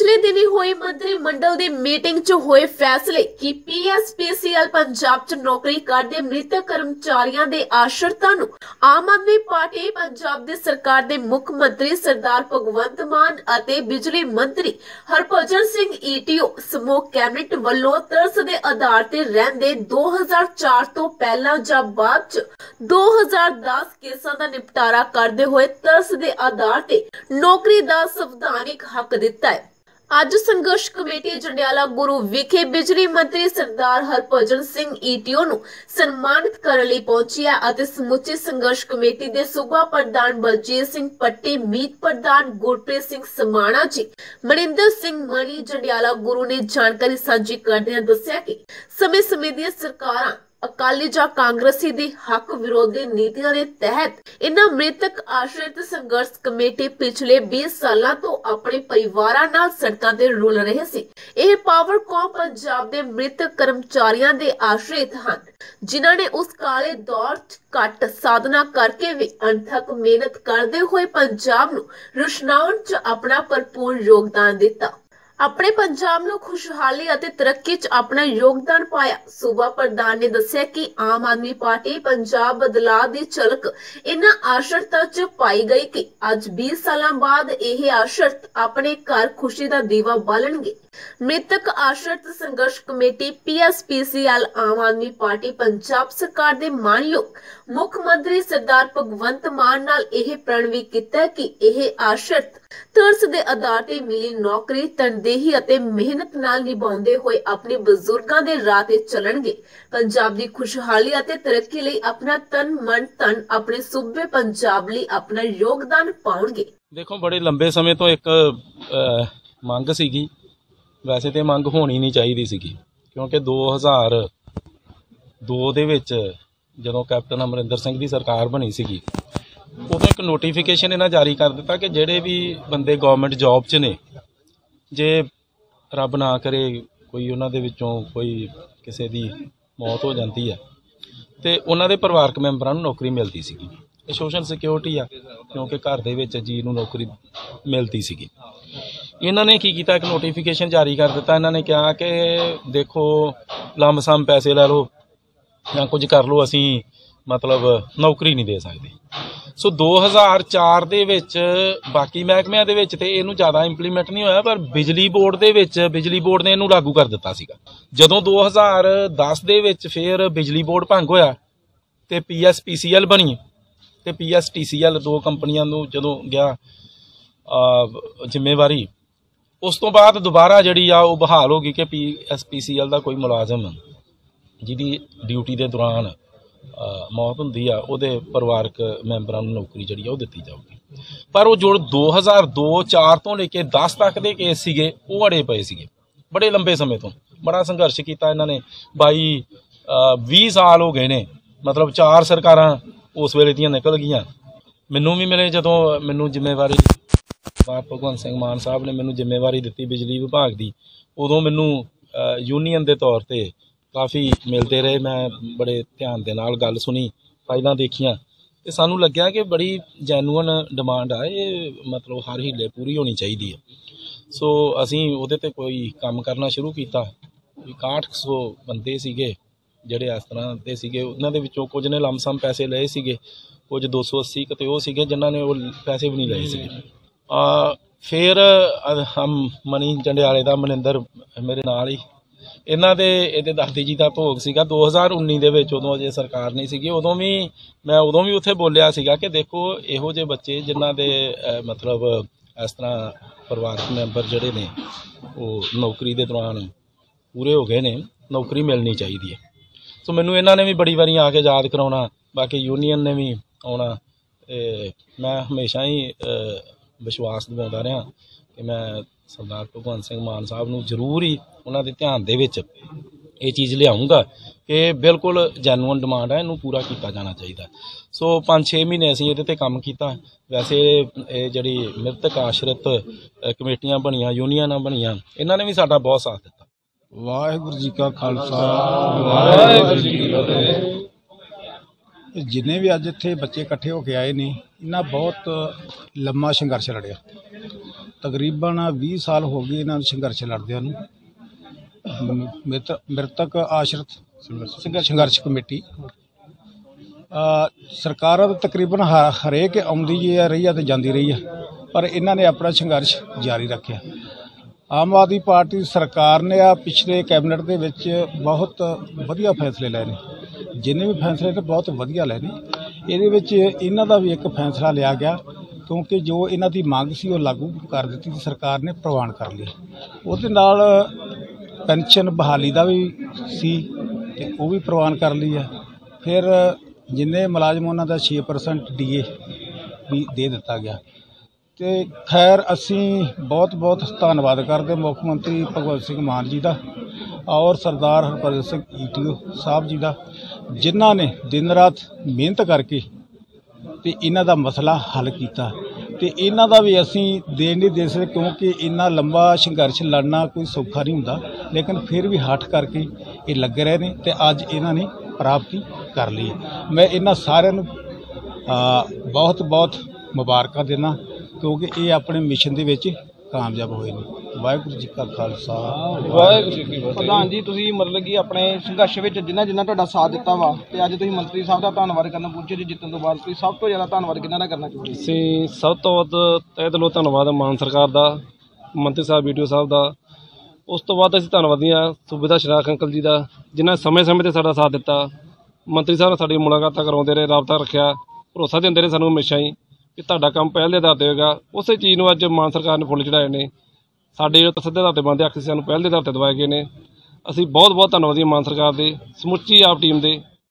ਪਿਛਲੇ ਦਿਨੀ ਹੋਈ ਮੰਤਰੀ ਮੰਡਲ ਦੀ ਮੀਟਿੰਗ 'ਚ ਹੋਏ ਫੈਸਲੇ ਕਿ ਪੀਐਸਪੀਸੀਐਲ ਪੰਜਾਬ 'ਚ ਨੌਕਰੀ ਕਰਦੇ ਮ੍ਰਿਤਕ ਕਰਮਚਾਰੀਆਂ ਦੇ ਆਸ਼ਰਿਤਾਂ ਨੂੰ ਆਮ ਆਦਮੀ ਪਾਰਟੀ ਪੰਜਾਬ ਦੀ ਸਰਕਾਰ ਦੇ ਮੁੱਖ ਮੰਤਰੀ ਸਰਦਾਰ ਭਗਵੰਤ ਮਾਨ ਅਤੇ ਬਿਜਲੀ ਮੰਤਰੀ ਹਰਭਜਨ ਸਿੰਘ ਈਟੀਓ ਸਮੂਹ ਕੈਬਨਿਟ ਵੱਲੋਂ ਤਰਸ ਦੇ ਆਧਾਰ ਤੇ ਰਹਿੰਦੇ 2004 ਤੋਂ ਪਹਿਲਾਂ ਜਾਂ ਬਾਅਦ 'ਚ 2010 ਕੇਸਾਂ ਦਾ ਨਿਪਟਾਰਾ ਕਰਦੇ ਹੋਏ ਤਰਸ ਦੇ ਆਧਾਰ ਤੇ ਨੌਕਰੀ ਦਾ ਸੰਵਿਧਾਨਿਕ ਹੱਕ ਦਿੱਤਾ ਹੈ। ਅੱਜ ਸੰਘਰਸ਼ ਕਮੇਟੀ ਜੰਡਿਆਲਾ ਗੁਰੂ ਵਿਖੇ ਬਿਜਲੀ ਮੰਤਰੀ ਸਰਦਾਰ ਹਰਭਜਨ ਸਿੰਘ ਈਟੀਓ ਨੂੰ ਸਨਮਾਨਿਤ ਕਰਨ ਲਈ ਪਹੁੰਚੀ ਹੈ ਅਤੇ ਸਮੁੱਚੀ ਸੰਘਰਸ਼ ਕਮੇਟੀ ਦੇ ਸੂਬਾ ਪ੍ਰਧਾਨ ਬਲਜੀਤ ਸਿੰਘ ਪੱਟੀ, ਮੀਤ ਪ੍ਰਧਾਨ ਗੁਰਪ੍ਰੀਤ ਸਿੰਘ ਸਮਾਣਾ ਜੀ, ਮਨਿੰਦਰ ਸਿੰਘ ਮਣੀ ਜੰਡਿਆਲਾ ਗੁਰੂ ਨੇ ਜਾਣਕਾਰੀ ਸਾਂਝੀ ਕਰਦਿਆਂ ਦੱਸਿਆ ਕਿ ਸਮੇਂ-ਸਮੇਂ ਦੀਆਂ ਸਰਕਾਰਾਂ ਅਕਾਲੀ ਜਾਂ ਕਾਂਗਰਸੀ ਦੀ ਹੱਕ ਵਿਰੋਧੀ ਨੀਤੀਆਂ ਦੇ ਤਹਿਤ ਇਨ੍ਹਾਂ ਮ੍ਰਿਤਕ ਆਸ਼ਰਿਤ ਸੰਘਰਸ਼ ਕਮੇਟੀ ਪਿਛਲੇ 20 ਸਾਲਾਂ ਤੋਂ ਆਪਣੇ ਪਰਿਵਾਰਾਂ ਨਾਲ ਸੜਕਾਂ ਤੇ ਰੁਲ ਰਹੇ ਸੀ। ਇਹ ਪਾਵਰਕਾਮ ਪੰਜਾਬ ਦੇ ਮ੍ਰਿਤਕ ਕਰਮਚਾਰੀਆਂ ਦੇ ਆਸ਼ਰਿਤ ਹਨ, ਜਿਨ੍ਹਾਂ ਨੇ ਉਸ ਕਾਲੇ ਦੌਰ 'ਚ ਘੱਟ ਸਾਧਨਾ ਕਰਕੇ ਵੀ ਅਣਥਕ ਮਿਹਨਤ ਕਰਦੇ ਹੋਏ ਪੰਜਾਬ ਨੂੰ ਰੁਸ਼ਨਾਉਣ 'ਚ ਆਪਣਾ ਭਰਪੂਰ ਯੋਗਦਾਨ ਦਿੱਤਾ। ਆਪਣੇ ਪੰਜਾਬ ਨੂੰ ਖੁਸ਼ਹਾਲੀ ਅਤੇ ਤਰੱਕੀ 'ਚ ਆਪਣਾ ਯੋਗਦਾਨ ਪਾਇਆ। ਸੂਬਾ ਪ੍ਰਧਾਨ ਨੇ ਦੱਸਿਆ ਕਿ ਆਮ ਆਦਮੀ ਪਾਰਟੀ ਪੰਜਾਬ ਬਦਲਾਅ ਦੀ ਝਲਕ ਇਨ੍ਹਾਂ ਆਸ਼ਰਤਾਂ 'ਚ ਪਾਈ ਗਈ ਕਿ ਅੱਜ 20 ਸਾਲਾਂ ਬਾਅਦ ਇਹ ਆਸ਼ਰਤ ਆਪਣੇ ਘਰ ਖੁਸ਼ੀ ਦਾ ਦੀਵਾ ਬਾਲਣਗੇ। ਮ੍ਰਿਤਕ ਆਸ਼ਰਤ ਸੰਘਰਸ਼ committee PSPCL Aam Aadmi party Punjab ਸਰਕਾਰ ਦੇ ਮਾਨਯੋਗ ਮੁੱਖ ਮੰਤਰੀ ਸਰਦਾਰ ਭਗਵੰਤ ਮਾਨ ਨਾਲ ਇਹ ਪ੍ਰਣ ਵੀ ਕੀਤਾ ਕਿ ਇਹ ਆਸ਼ਰਤ ਤਰਸ ਦੇ ਆਧਾਰ ਤੇ ਮਿਲੀ ਨੌਕਰੀ, ਤਨਦੇਹੀ ਅਤੇ ਮਿਹਨਤ ਨਾਲ ਨਿਭਾਉਂਦੇ ਹੋਏ ਆਪਣੇ ਬਜ਼ੁਰਗਾਂ ਦੇ ਰਾਹ ਤੇ ਚੱਲਣਗੇ। ਪੰਜਾਬ ਦੀ ਖੁਸ਼ਹਾਲੀ ਅਤੇ ਤਰੱਕੀ ਲਈ ਆਪਣਾ ਤਨ, ਮਨ, ਧਨ ਆਪਣੇ ਸੂਬੇ ਪੰਜਾਬ ਲਈ ਆਪਣਾ ਯੋਗਦਾਨ ਪਾਉਣਗੇ। ਦੇਖੋ, ਬੜੇ ਲੰਬੇ ਸਮੇਂ ਤੋਂ ਇੱਕ ਮੰਗ ਸੀਗੀ। ਵੈਸੇ ਤੇ ਮੰਗ ਹੋਣੀ ਨਹੀਂ ਚਾਹੀਦੀ ਸੀਗੀ, ਕਿਉਂਕਿ 2002 ਦੇ ਵਿੱਚ ਜਦੋਂ ਕੈਪਟਨ ਅਮਰਿੰਦਰ ਸਿੰਘ ਦੀ ਸਰਕਾਰ ਬਣੀ ਸੀਗੀ ਉਦੋਂ ਇੱਕ ਨੋਟੀਫਿਕੇਸ਼ਨ ਇਹਨਾਂ ਜਾਰੀ ਕਰ ਦਿੱਤਾ ਕਿ ਜਿਹੜੇ ਵੀ ਬੰਦੇ ਗਵਰਨਮੈਂਟ ਜੌਬ 'ਚ ਨੇ, ਜੇ ਰੱਬ ਨਾ ਕਰੇ, ਕੋਈ ਉਹਨਾਂ ਦੇ ਵਿੱਚੋਂ ਕੋਈ ਕਿਸੇ ਦੀ ਮੌਤ ਹੋ ਜਾਂਦੀ ਹੈ, ਤੇ ਉਹਨਾਂ ਦੇ ਪਰਿਵਾਰਕ ਮੈਂਬਰਾਂ ਨੂੰ ਨੌਕਰੀ ਮਿਲਦੀ ਸੀਗੀ। ਇਹ ਸੋਸ਼ਲ ਸਿਕਿਉਰਿਟੀ ਆ, ਕਿਉਂਕਿ ਘਰ ਦੇ ਵਿੱਚ ਜੀ ਨੂੰ ਨੌਕਰੀ ਮਿਲਦੀ ਸੀਗੀ। ਇਹਨਾਂ ਨੇ ਕੀ ਕੀਤਾ? ਇੱਕ ਨੋਟੀਫਿਕੇਸ਼ਨ ਜਾਰੀ ਕਰ ਦਿੱਤਾ। ਇਹਨਾਂ ਨੇ ਕਿਹਾ ਕਿ ਦੇਖੋ, ਲੰਮਸਮ ਪੈਸੇ ਲੈ ਲਓ ਜਾਂ ਕੁਝ ਕਰ ਲਓ, ਅਸੀਂ ਮਤਲਬ ਨੌਕਰੀ ਨਹੀਂ ਦੇ ਸਕਦੇ। ਸੋ 2004 ਦੇ ਵਿੱਚ ਬਾਕੀ ਮਹਿਕਮਿਆਂ ਦੇ ਵਿੱਚ ਤੇ ਇਹਨੂੰ ਜ਼ਿਆਦਾ ਇੰਪਲੀਮੈਂਟ ਨਹੀਂ ਹੋਇਆ, ਪਰ ਬਿਜਲੀ ਬੋਰਡ ਦੇ ਵਿੱਚ, ਬਿਜਲੀ ਬੋਰਡ ਨੇ ਇਹਨੂੰ ਲਾਗੂ ਕਰ ਦਿੱਤਾ ਸੀਗਾ। ਜਦੋਂ 2010 ਦੇ ਵਿੱਚ ਫਿਰ ਬਿਜਲੀ ਬੋਰਡ ਭੰਗ ਹੋਇਆ ਤੇ ਪੀਐਸਪੀਸੀਐਲ ਬਣੀ। ਤੇ ਪੀਐਸਟੀਸੀਐਲ ਦੋ ਕੰਪਨੀਆਂ ਨੂੰ ਜਦੋਂ ਗਿਆ ਜ਼ਿੰਮੇਵਾਰੀ, ਉਸ ਤੋਂ ਬਾਅਦ ਦੁਬਾਰਾ ਜਿਹੜੀ ਆ ਉਹ ਬਹਾਲ ਹੋ ਗਈ ਕਿ ਪੀਐਸਪੀਸੀਐਲ ਦਾ ਕੋਈ ਮੁਲਾਜ਼ਮ ਜਿਹਦੀ ਡਿਊਟੀ ਦੇ ਦੌਰਾਨ ਮੌਤ ਹੁੰਦੀ ਆ ਉਹਦੇ ਪਰਿਵਾਰਕ ਮੈਂਬਰਾਂ ਨੂੰ ਨੌਕਰੀ ਜਿਹੜੀ ਆ ਉਹ ਦਿੱਤੀ ਜਾਊਗੀ। ਪਰ ਉਹ ਜੋ 2002 4 ਤੋਂ ਲੈ ਕੇ 10 ਤੱਕ ਦੇ ਕੇਸ ਸੀਗੇ ਉਹ ਅੜੇ ਪਏ ਸੀਗੇ। ਬੜੇ ਲੰਬੇ ਸਮੇਂ ਤੋਂ। ਬੜਾ ਸੰਘਰਸ਼ ਕੀਤਾ ਇਹਨਾਂ ਨੇ। 22 ਅਹ, 20 ਸਾਲ ਹੋ ਗਏ ਨੇ। ਮਤਲਬ ਚਾਰ ਸਰਕਾਰਾਂ ਉਸ ਵੇਲੇ ਦੀਆਂ ਨਿਕਲ ਗਈਆਂ। ਮੈਨੂੰ ਵੀ ਮਿਲੇ ਜਦੋਂ ਮੈਨੂੰ ਜ਼ਿੰਮੇਵਾਰੀ ਬਾਪ ਭਗਵੰਤ ਸਿੰਘ ਮਾਨ ਸਾਹਿਬ ਨੇ ਮੈਨੂੰ ਜ਼ਿੰਮੇਵਾਰੀ ਦਿੱਤੀ ਬਿਜਲੀ ਵਿਭਾਗ ਦੀ। ਉਦੋਂ ਮੈਨੂੰ ਯੂਨੀਅਨ ਦੇ ਤੌਰ ਤੇ ਕਾਫੀ ਮਿਲਦੇ ਰਹੇ, ਮੈਂ ਬੜੇ ਧਿਆਨ ਦੇ ਨਾਲ ਗੱਲ ਸੁਣੀ, ਫਾਈਲਾਂ ਦੇਖੀਆਂ ਤੇ ਸਾਨੂੰ ਲੱਗਿਆ ਕਿ ਬੜੀ ਜੈਨੂਅਨ ਡਿਮਾਂਡ ਆ, ਇਹ ਮਤਲਬ ਹਰ ਹੀਲੇ ਪੂਰੀ ਹੋਣੀ ਚਾਹੀਦੀ ਹੈ ਸੋ ਅਸੀਂ ਉਹਦੇ ਤੇ ਕੋਈ ਕੰਮ ਕਰਨਾ ਸ਼ੁਰੂ ਕੀਤਾ। 6100 ਬੰਦੇ ਸੀਗੇ, ਜਿਹੜੇ ਇਸ ਤਰ੍ਹਾਂ ਦੇ ਸੀਗੇ, ਉਹਨਾਂ ਦੇ ਵਿੱਚੋਂ ਕੁਝ ਨੇ ਲਮਸਮ ਪੈਸੇ ਲਏ ਸੀਗੇ, ਕੁਝ 280 ਕਿਤੇ ਉਹ ਸੀਗੇ, ਜਿਨ੍ਹਾਂ ਨੇ ਉਹ ਪੈਸੇ ਵੀ ਨਹੀਂ ਲਏ ਸੀਗੇ। ਆ, ਫਿਰ ਹਮ ਮਨੀ ਜੰਡਿਆਲੇ ਦਾ ਮਨਿੰਦਰ ਮੇਰੇ ਨਾਲ ਹੀ ਇਹਨਾਂ ਦੇ ਇਹਦੇ ਦਾਦੀ ਜੀ ਦਾ ਭੋਗ ਸੀਗਾ। 2019 ਦੇ ਵਿੱਚ ਉਦੋਂ ਅਜੇ ਸਰਕਾਰ ਨਹੀਂ ਸੀਗੀ। ਉਦੋਂ ਵੀ, ਮੈਂ ਉਦੋਂ ਵੀ ਉੱਥੇ ਬੋਲਿਆ ਸੀਗਾ ਕਿ ਦੇਖੋ, ਇਹੋ ਜਿਹੇ ਬੱਚੇ ਜਿਨ੍ਹਾਂ ਦੇ ਮਤਲਬ, ਇਸ ਤਰ੍ਹਾਂ ਪਰਿਵਾਰਕ ਮੈਂਬਰ ਜਿਹੜੇ ਨੇ, ਉਹ ਨੌਕਰੀ ਦੇ ਦੌਰਾਨ ਪੂਰੇ ਹੋ ਗਏ ਨੇ, ਨੌਕਰੀ ਮਿਲਣੀ ਚਾਹੀਦੀ ਹੈ। ਸੋ ਮੈਨੂੰ ਇਹਨਾਂ ਨੇ ਵੀ ਬੜੀ ਵਾਰੀ ਆ ਕੇ ਯਾਦ ਕਰਾਉਣਾ, ਬਾਕੀ ਯੂਨੀਅਨ ਨੇ ਵੀ ਆਉਣਾ, ਤੇ ਮੈਂ ਹਮੇਸ਼ਾ ਹੀ ਵਿਸ਼ਵਾਸ ਦਿਵਾਉਂਦਾ ਰਿਹਾ ਕਿ ਮੈਂ ਸਰਦਾਰ ਭਗਵੰਤ ਸਿੰਘ ਮਾਨ ਸਾਹਿਬ ਨੂੰ ਜ਼ਰੂਰ ਹੀ ਉਹਨਾਂ ਦੇ ਧਿਆਨ ਦੇ ਵਿੱਚ ਇਹ ਚੀਜ਼ ਲਿਆਉਂਗਾ ਕਿ ਬਿਲਕੁਲ ਜੈਨੂਅਨ ਡਿਮਾਂਡ ਹੈ ਇਹਨੂੰ ਪੂਰਾ ਕੀਤਾ ਜਾਣਾ ਚਾਹੀਦਾ। ਸੋ 5-6 ਮਹੀਨੇ ਅਸੀਂ ਇਹਦੇ ਤੇ ਕੰਮ ਕੀਤਾ। ਵੈਸੇ ਇਹ ਜਿਹੜੀ ਮ੍ਰਿਤਕ ਆਸ਼ਰਿਤ ਕਮੇਟੀਆਂ ਬਣੀਆਂ ਯੂਨੀਅਨਾਂ ਬਣੀਆਂ ਇਹਨਾਂ ਨੇ ਵੀ ਸਾਡਾ ਬਹੁਤ ਸਾਥ ਦਿੱਤਾ। ਵਾਹਿਗੁਰੂ ਜੀ ਕਾ ਖਾਲਸਾ। ਵਾਹਿਗੁਰੂ ਜੀ ਕੀ ਫਤਿਹ। ਜਿੰਨੇ ਵੀ ਅੱਜ ਇੱਥੇ ਬੱਚੇ ਇਕੱਠੇ ਹੋ ਕੇ ਆਏ ਨੇ, ਇਹਨਾਂ ਬਹੁਤ ਲੰਮਾ ਸੰਘਰਸ਼ ਲੜਿਆ। ਤਕਰੀਬਨ 20 ਸਾਲ ਹੋ ਗਏ ਇਹਨਾਂ ਨੂੰ ਸੰਘਰਸ਼ ਲੜਦਿਆਂ ਨੂੰ। ਮ- ਮ੍ਰਿਤਕ ਆਸ਼ਰਤ ਸੰਘਰਸ਼ ਕਮੇਟੀ। ਸਰਕਾਰਾਂ ਤਾਂ ਤਕਰੀਬਨ ਹ- ਹਰੇਕ ਆਉਂਦੀ ਹੀ ਰਹੀ ਆ ਤੇ ਜਾਂਦੀ ਰਹੀ ਆ, ਪਰ ਇਹਨਾਂ ਨੇ ਆਪਣਾ ਸੰਘਰਸ਼ ਜਾਰੀ ਰੱਖਿਆ। ਆਮ ਆਦਮੀ ਪਾਰਟੀ ਸਰਕਾਰ ਨੇ ਆ ਪਿਛਲੇ ਕੈਬਨਿਟ ਦੇ ਵਿੱਚ ਬਹੁਤ ਵਧੀਆ ਫੈਸਲੇ ਲਏ ਨੇ। ਜਿੰਨੇ ਵੀ ਫੈਸਲੇ ਤੇ ਬਹੁਤ ਵਧੀਆ ਲਏ ਨੇ। ਇਹਦੇ ਵਿੱਚ ਇਹਨਾਂ ਦਾ ਵੀ ਇੱਕ ਫੈਸਲਾ ਲਿਆ ਗਿਆ, ਕਿਉਂਕਿ ਜੋ ਇਹਨਾਂ ਦੀ ਮੰਗ ਸੀ ਉਹ ਲਾਗੂ ਕਰ ਦਿੱਤੀ ਤੇ ਸਰਕਾਰ ਨੇ ਪ੍ਰਵਾਨ ਕਰ ਲਈ। ਉਹਦੇ ਨਾਲ ਪੈਨਸ਼ਨ ਬਹਾਲੀ ਦਾ ਵੀ ਸੀ ਤੇ ਉਹ ਵੀ ਪ੍ਰਵਾਨ ਕਰ ਲਈ ਹੈ। ਫਿਰ ਜਿੰਨੇ ਮੁਲਾਜ਼ਮ ਉਹਨਾਂ ਦਾ 6% ਡੀਏ ਵੀ ਦੇ ਦਿੱਤਾ ਗਿਆ। ਤੇ ਖੈਰ ਅਸੀਂ ਬਹੁਤ ਬਹੁਤ ਧੰਨਵਾਦ ਕਰਦੇ ਮੁੱਖ ਮੰਤਰੀ ਭਗਵੰਤ ਸਿੰਘ ਮਾਨ ਜੀ ਦਾ ਔਰ ਸਰਦਾਰ ਹਰਭਜਨ ਸਿੰਘ ਈਟੀਓ ਸਾਹਿਬ ਜੀ ਦਾ। ਜਿਨ੍ਹਾਂ ਨੇ ਦਿਨ ਰਾਤ ਮਿਹਨਤ ਕਰਕੇ ਤੇ ਇਹਨਾਂ ਦਾ ਮਸਲਾ ਹੱਲ ਕੀਤਾ ਤੇ ਇਹਨਾਂ ਦਾ ਵੀ ਅਸੀਂ ਦੇਣ ਨਹੀਂ ਦੇ ਸਕਦੇ ਕਿਉਂਕਿ ਇੰਨਾ ਲੰਬਾ ਸੰਘਰਸ਼ ਲੜਨਾ ਕੋਈ ਸੌਖਾ ਨਹੀਂ ਹੁੰਦਾ, ਲੇਕਿਨ ਫਿਰ ਵੀ ਹੱਠ ਕਰਕੇ ਇਹ ਲੱਗੇ ਰਹੇ ਨੇ ਤੇ ਅੱਜ ਇਹਨਾਂ ਨੇ ਪ੍ਰਾਪਤੀ ਕਰ ਲਈ ਹੈ। ਮੈਂ ਇਹਨਾਂ ਸਾਰਿਆਂ ਨੂੰ ਬਹੁਤ ਬਹੁਤ ਮੁਬਾਰਕਾਂ ਦਿੰਦਾ ਕਿਉਂਕਿ ਇਹ ਆਪਣੇ ਮਿਸ਼ਨ ਦੇ ਵਿੱਚ ਕਾਮਯਾਬ ਹੋਏ ਨੇ ਵਾਹਿਗੁਰੂ ਜੀ ਕਾ ਖਾਲਸਾ। ਵਾਹਿਗੁਰੂ ਜੀ ਕੀ ਫਤਿਹ। ਪ੍ਰਧਾਨ ਜੀ ਤੁਸੀਂ ਮਤਲਬ ਕਿ ਆਪਣੇ ਸੰਘਰਸ਼ ਵਿੱਚ ਜਿੰਨਾ ਜਿੰਨਾ ਤੁਹਾਡਾ ਸਾਥ ਦਿੱਤਾ ਵਾ ਤੇ ਅੱਜ ਤੁਸੀਂ ਮੰਤਰੀ ਸਾਹਿਬ ਦਾ ਧੰਨਵਾਦ ਕਰਨਾ ਪਹੁੰਚੇ ਜੀ ਜਿੱਤਣ ਤੋਂ ਬਾਅਦ ਤੁਸੀਂ ਸਭ ਤੋਂ ਜ਼ਿਆਦਾ ਧੰਨਵਾਦ ਕਿਹਨਾਂ ਦਾ ਕਰਨਾ ਚਾਹੁੰਦੇ ਅਸੀਂ ਸਭ ਤੋਂ ਵੱਧ ਤਹਿ ਦਿਲੋਂ ਧੰਨਵਾਦ ਮਾਨ ਸਰਕਾਰ ਦਾ ਮੰਤਰੀ ਸਾਹਿਬ ਵੀਡੀਓ ਸਾਹਿਬ ਦਾ। ਉਸ ਤੋਂ ਬਾਅਦ ਅਸੀਂ ਧੰਨਵਾਦੀ ਹਾਂ ਸੁਬੇਦਾਰ ਸ਼ਰਾਖ ਅੰਕਲ ਜੀ ਦਾ ਜਿਨ੍ਹਾਂ ਨੇ ਸਮੇਂ-ਸਮੇਂ ਤੇ ਸਾਡਾ ਸਾਥ ਦਿੱਤਾ। ਮੰਤਰੀ ਸਾਹਿਬ ਨਾਲ ਸਾਡੀ ਮੁਲਾਕਾਤਾਂ ਕਰਾਉਂਦੇ ਰਹੇ ਰਾਬਤਾ ਰੱਖਿਆ ਭਰੋਸਾ ਦਿੰਦੇ ਰਹੇ ਸਾਨੂੰ ਹਮੇਸ਼ਾ ਹੀ ਕਿ ਤੁਹਾਡਾ ਕੰਮ ਪਹਿਲ ਦੇ ਆਧਾਰ ਤੇ ਹੋਏਗਾ। ਉਸੇ ਚੀਜ਼ ਨੂੰ ਅੱਜ ਮਾਨ ਸਰਕਾਰ ਨੇ ਫੁੱਲ ਚੜਾਏ ਨੇ। ਸਾਡੇ ਜੋ ਤਸੱਦੇ ਆਧਾਰ ਤੇ ਬੰਦੇ ਆਖੀ ਸਾਨੂੰ ਪਹਿਲ ਦੇ ਆਧਾਰ ਤੇ ਦਵਾਏ ਗਏ ਨੇ। ਅਸੀਂ ਬਹੁਤ ਬਹੁਤ ਧੰਨਵਾਦੀ ਹਾਂ ਮਾਨ ਸਰਕਾਰ ਦੇ, ਸਮੁੱਚੀ ਆਪ ਟੀਮ ਦੇ।